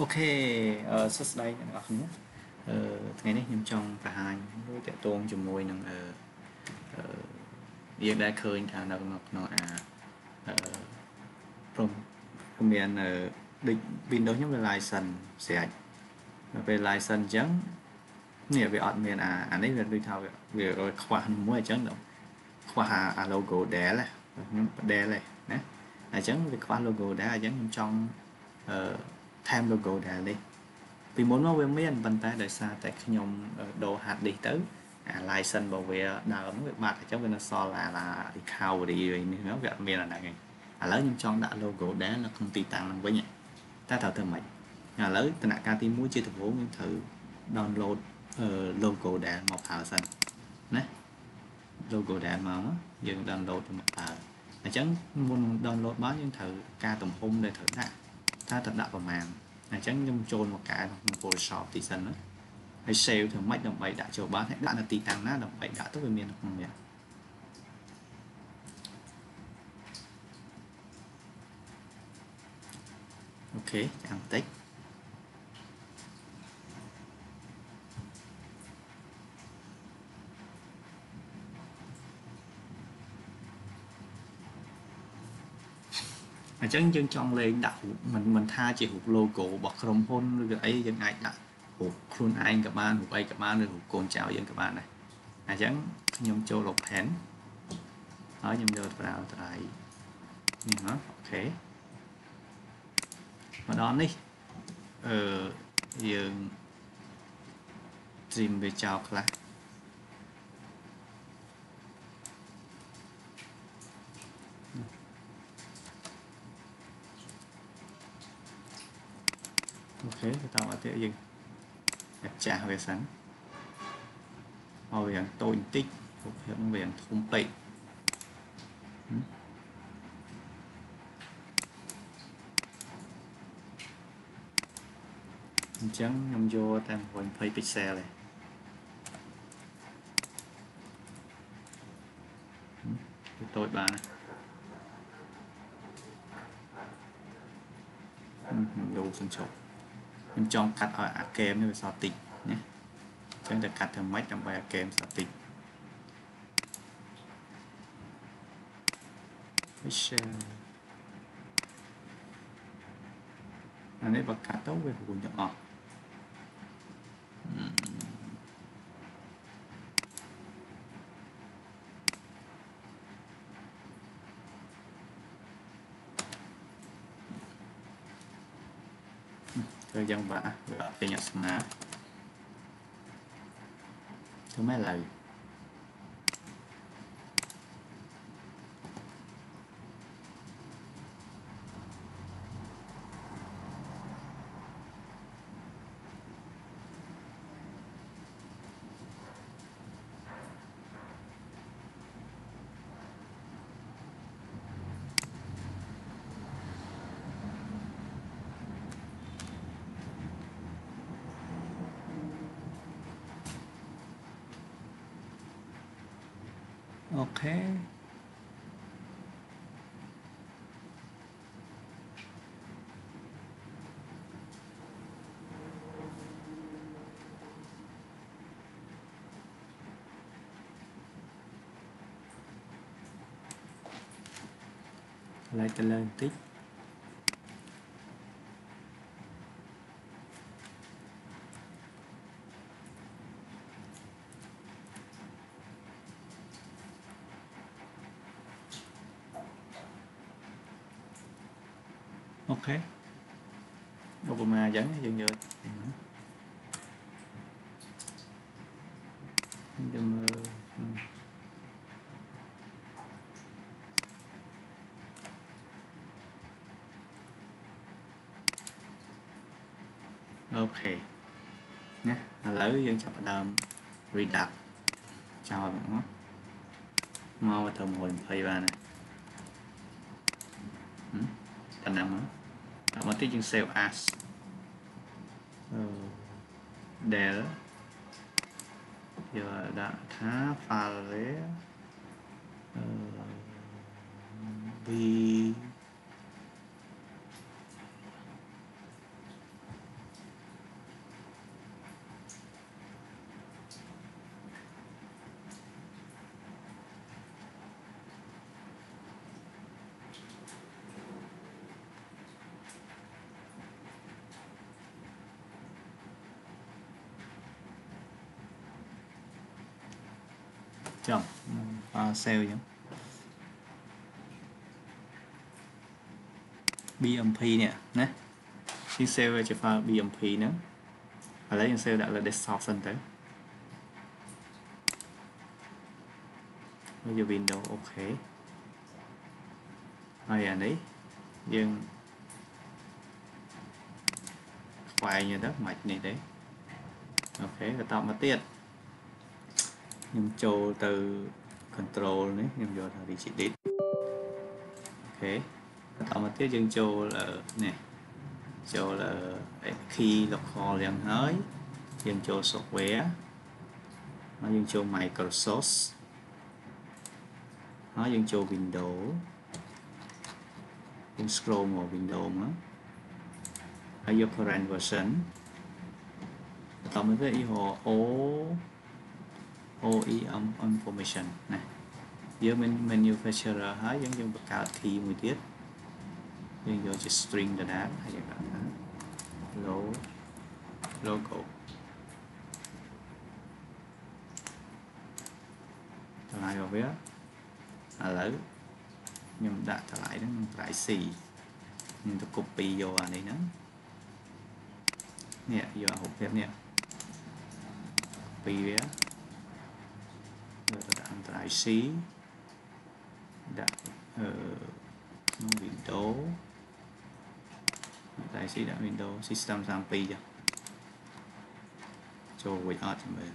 អូខេអឺសួស្តីអ្នកនរគ្នាអឺថ្ងៃនេះខ្ញុំចង់បង្ហាញមួយតកតងជាមួយនឹងអឺអឺយើងដែលឃើញថានៅក្នុងអាអឺព្រមព្រមមានអឺដូច Windows ខ្ញុំវា license ស្រេចដល់ពេល license អញ្ចឹងនេះវាអត់មានអាអានេះវាដូចថាវាខ្វះមួយអញ្ចឹងដល់ខ្វះអា logo Dell ខ្ញុំ Dell ណាអញ្ចឹងវាខ្វះ logo Dell អញ្ចឹងខ្ញុំចង់អឺ ថែម logo ដែរនេះពីមុនមកវាមានប៉ុន្តែដោយសារតែខ្ញុំដូរ hard disk ទៅអា license របស់វាដើមវាបាត់អញ្ចឹងវានៅសល់អា recovery នេះវាអត់មានអាហ្នឹងឯងឥឡូវខ្ញុំចង់ដាក់ logo ដែរនៅក្នុងទីតាំងហ្នឹងវិញតែត្រូវធ្វើម៉េចឥឡូវដំណាក់កាលទី1ជាដំបូងយើងត្រូវ download logo ដែរមកប្រើសិនណា logo ដែរមកយើង download ទៅមកប្រើអញ្ចឹងមុន download បានយើងត្រូវការទំហំដែលត្រូវដាក់ថាតដាក់ប្រមាណ អញ្ចឹងខ្ញុំចូលមកកែក្នុង Photoshop ទីសិនណាហើយ save ធ្វើម៉េចដើម្បីដាក់ចូលបានហើយដាក់នៅទីតាំងណាដើម្បីដាក់ទៅវាមានក្នុងនេះអូខេចាំបន្តិច អញ្ចឹងយើងចង់លេងដាក់រូបមិនមិនថាជារូប logo របស់ក្រុមហ៊ុនឬក៏អីយើងអាចដាក់រូបខ្លួនឯងក៏បានរូបអីក៏បានឬរូបកូនចៅយើងក៏បានដែរអញ្ចឹងខ្ញុំចូល pen ហើយខ្ញុំយកប្រើត្រៃនេះណាអូខេមកដល់នេះអឺយើង trim វាចោលខ្លះ អូខេទៅតាមអតិយើងចាស់វាសិនឲ្យវាតូចបន្តិចរូបភាពនឹងវាធំពេកអញ្ចឹងខ្ញុំយកតែ120 pixel ឯងតូចបានណាដូរសិនចុះ ខ្ញុំចង់កាត់ឲ្យអាហ្គេមនេះវាសល់តិចណាអញ្ចឹងតែកាត់ធ្វើម៉េចដើម្បីអាហ្គេមសល់តិច share អានេះបើកាត់ទៅវារួញទាំងអស់ ធ្វើយ៉ាងបាក់វាអត់ពេញអាស្មាធ្វើម៉េចឡើយ អូខេឡែកទៅ លើបន្តិចអូខេឧបមាអញ្ចឹងយើងយកយើងមើលអូខេណាឥឡូវយើងចា ប់ផ្ដើម reduct ចោលមកមកទៅ120បានណាតំណាំមកមកទីយើង save as del យកដាក់ថា file វាអឺ b ចំហ្វាល់ save អញ្ចឹង BMP នេះណាយើង save វាជា file BMP ហ្នឹងឥឡូវយើង save ដាក់លើ desktop សិនទៅវាជា window អូខេហើយអានេះយើងខ្វែងទៅមិននេះទេអូ ខេបន្តមកទៀតខ្ញុំចូលទៅ control នេះខ្ញុំយកទៅ digit អូខេបន្តមកទៀតយើងចូលនេះចូល key local យ៉ាងហើយយើងចូល software ហើយយើងចូល Microsoft ហើយយើងចូល Windows យើង scroll មក Windows មកហើយយក current version បន្តមកទៀតយក O OEM information ណាយើងមាន manufacturer ហើយយើងយើងបង្កើត key មួយទៀតយើងយកជា string ដដែលហើយយើងដាក់ថា logo logo តម្លៃរបស់វាឥឡូវខ្ញុំដាក់តម្លៃហ្នឹងតម្លៃ C ខ្ញុំទៅ copy យកអានេះហ្នឹងនេះយករូបភាពនេះ copy វា យកទៅដាក់អន្តរាយ C ដាក់អឺក្នុង Windows តែ C ដាក់ Windows System 32ចាចូលវិញអត់មើល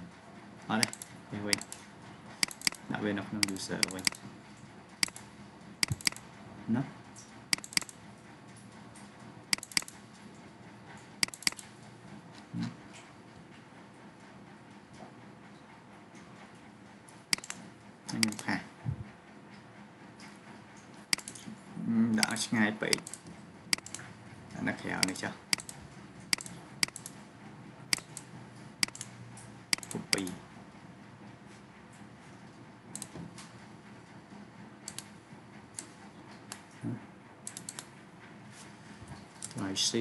អត់ទេវិញដាក់វានៅក្នុង user វិញណា ខ្ញុំផាដាក់ឆ្ងាយពេកអានេះក្រៅនេះចា copy ហើយ C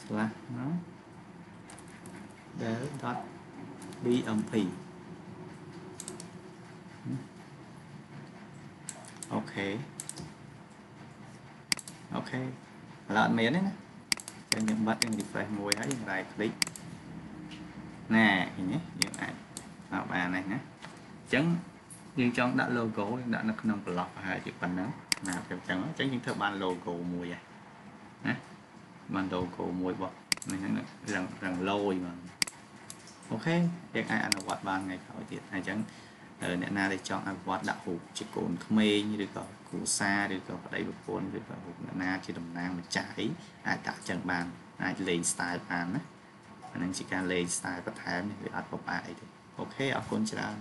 slash ណា del dot bmp អូខេOK ឥឡូវអត់មានទេណាចឹងយើងបាត់យើង refresh មួយហើយយើង right click ណែឃើញទេយើងអាចមកបាននេះណាអញ្ចឹងយើងចង់ដាក់ logo យើងដាក់នៅក្នុង block ប្រហែលជាប៉ុណ្ណឹងណាពេលអញ្ចឹងអញ្ចឹងយើងធ្វើបាន logo មួយហើយណាបាន logo មួយបោះនេះហ្នឹងរឹងរឹងលយមក OK យើងអាចអនុវត្តបានថ្ងៃក្រោយទៀតហើយអញ្ចឹងអ្នកណាដែលចង់អភិវឌ្ឍដាក់រូបជាកូនក្មេងឬក៏គ្រួសារឬក៏ប្តីប្រពន្ធឬក៏រូបអ្នកណាជាតំណាងម្ចាស់អីអាចដាក់ចឹងបានអាចលេង style បានណាអានឹងជាការលេង style បន្ថែមនេះវាអត់ពិបាកអីទេអូខេអរគុណច្រើន